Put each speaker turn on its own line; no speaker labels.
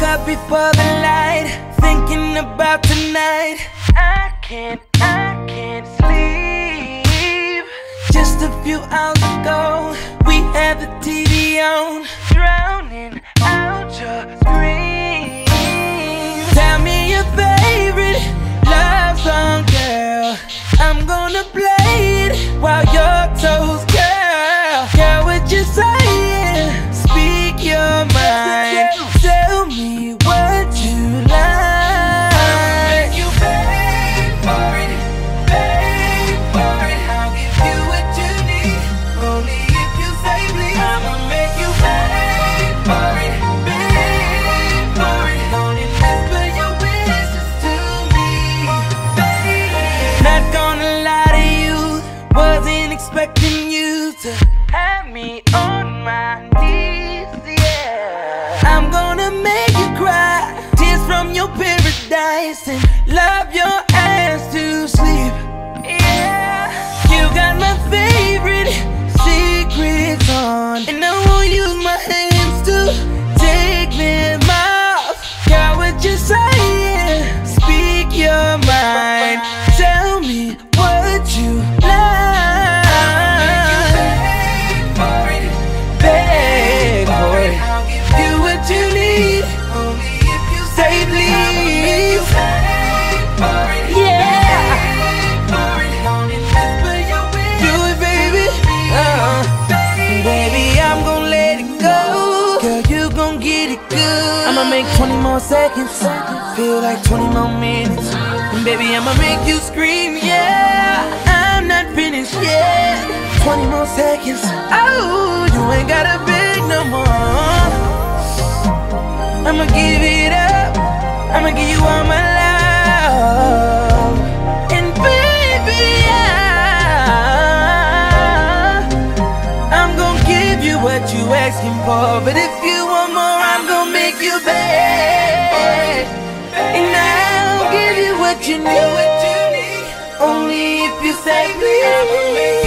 Woke up before the light, thinking about tonight. I can't, I can't sleep. Just a few hours ago, we had the TV on, expecting you to have me on my knees, yeah. I'm gonna make you cry, tears from your paradise, and more seconds. Feel like 20 more minutes. And baby, I'ma make you scream, yeah. I'm not finished yet. 20 more seconds. Oh, you ain't gotta beg no more. I'ma give it up. I'ma give you all my love. And baby, I, I'm gonna give you what you asking for. But if you want more, gonna make you beg. And I'll give you what you need. Only if you say please.